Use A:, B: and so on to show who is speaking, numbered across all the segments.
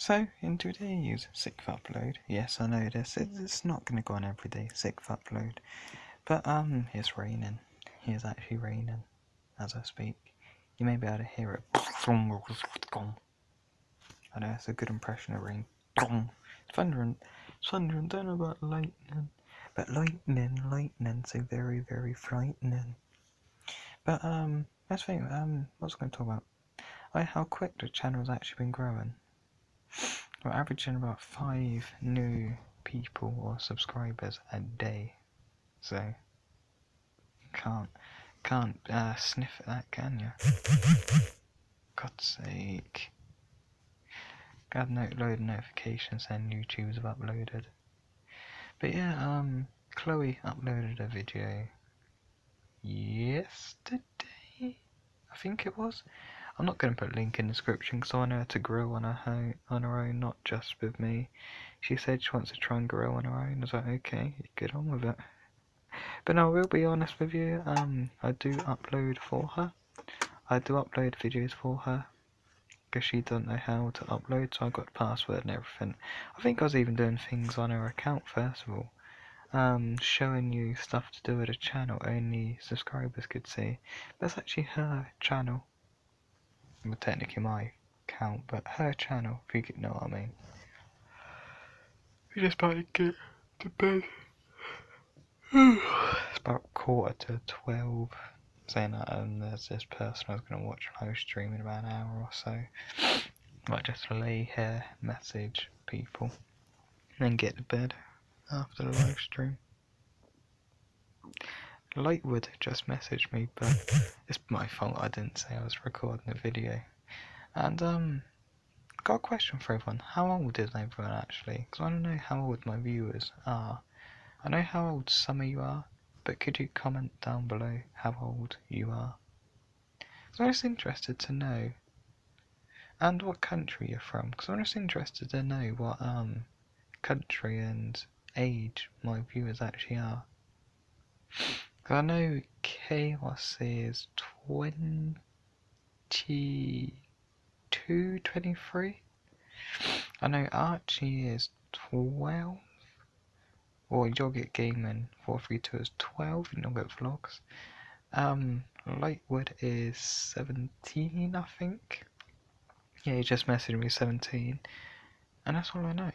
A: So, in today's sixth upload, yes, I know this, it's not going to go on every day, sixth upload, but um, it's raining. It's actually raining as I speak. You may be able to hear it. I know it's a good impression of rain. It's thundering, it's thundering, don't know about lightning, but lightning, lightning, so very, very frightening. But um, let's think, um, what's I going to talk about? Oh, how quick the channel's actually been growing. We're averaging about five new people or subscribers a day. So can't can't uh, sniff at that, can you? God's sake. Got no load notifications saying YouTube's have uploaded. But yeah, um Chloe uploaded a video yesterday I think it was I'm not going to put a link in the description because I want her to grow on her, on her own, not just with me. She said she wants to try and grow on her own. I was like, okay, get on with it. But no, I will be honest with you. Um, I do upload for her. I do upload videos for her because she doesn't know how to upload, so I got password and everything. I think I was even doing things on her account first of all. Um, showing you stuff to do with a channel only subscribers could see. That's actually her channel well, technically my account, but her channel, if you could know what I mean. We just about to get to bed. it's about quarter to twelve. Saying that, and there's this person I was going to watch live stream in about an hour or so. Might just lay here, message people, and then get to bed after the live stream. Lightwood just messaged me, but it's my fault I didn't say I was recording a video. And, um, got a question for everyone. How old is everyone actually? Because I don't know how old my viewers are. I know how old some of you are, but could you comment down below how old you are? Because I'm just interested to know. And what country you're from. Because I'm just interested to know what, um, country and age my viewers actually are. I know Chaos is 22, 23. I know Archie is 12. Or Yogurt Gaming 432 is 12 in Yogurt Vlogs. Um, Lightwood is 17, I think. Yeah, he just messaged me 17. And that's all I know.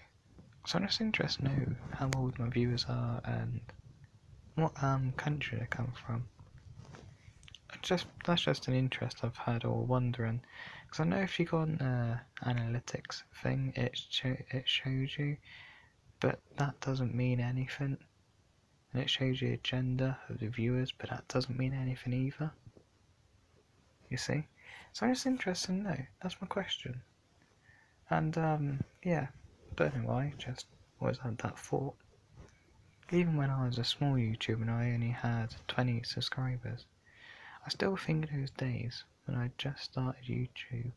A: So I'm just interested to know how old my viewers are and what um country they come from. Just that's just an interest I've had or wondering, because I know if you go on uh, analytics thing, it sh- it shows you, but that doesn't mean anything. And it shows you gender of the viewers, but that doesn't mean anything either. You see, so I'm just interested. That's my question. And um, yeah, don't know why. Just always had that thought. Even when I was a small YouTuber and I only had 20 subscribers, I still think of those days when I just started YouTube.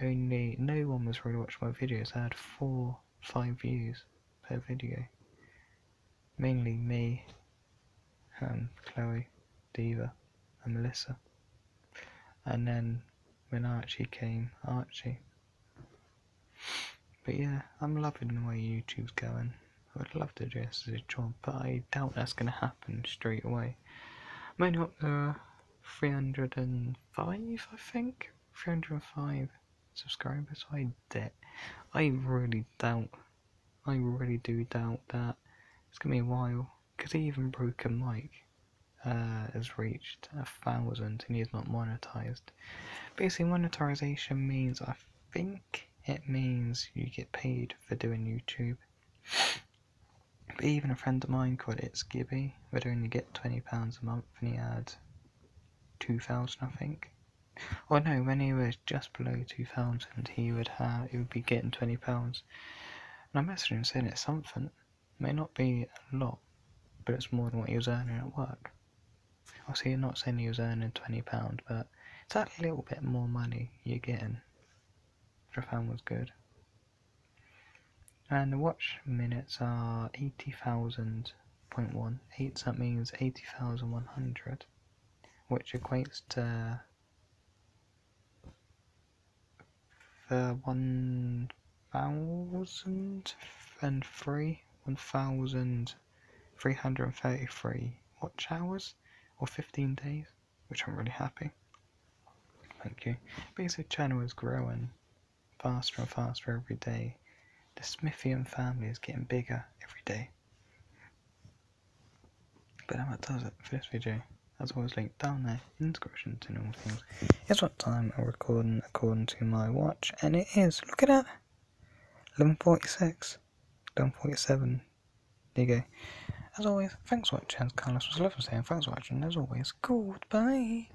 A: Only no one was really watching my videos. I had four, five views per video. Mainly me, um, Chloe, Diva, and Melissa. And then when Archie came, Archie. But yeah, I'm loving the way YouTube's going. I would love to do this as a job, but I doubt that's going to happen straight away. I'm only up to 305, I think. 305 subscribers. I doubt. I really doubt. I really do doubt that it's going to be a while. Because even Broken Mike uh, has reached a thousand and he's not monetized. Basically, monetization means I think it means you get paid for doing YouTube. But even a friend of mine called it Skibby would only get £20 a month and he had 2000 I think. Or no, when he was just below 2000 he would have, he would be getting £20. And I messaged him saying it's something. It may not be a lot, but it's more than what he was earning at work. Obviously, you're not saying he was earning £20, but it's that little bit more money you're getting, which was good and the watch minutes are 80,000.1 eight that means 80,100 which equates to the one thousand and three, one thousand three hundred and thirty-three watch hours or fifteen days, which I'm really happy. Thank you. Because the channel is growing faster and faster every day. The Smithian family is getting bigger every day. But that does it for this video. As always, linked down there in the description to normal things. It's what time I'm recording according to my watch, and it is, look at that, 11.46, 11.47. There you go. As always, thanks for watching. Carlos was lovely saying thanks for watching. As always, goodbye.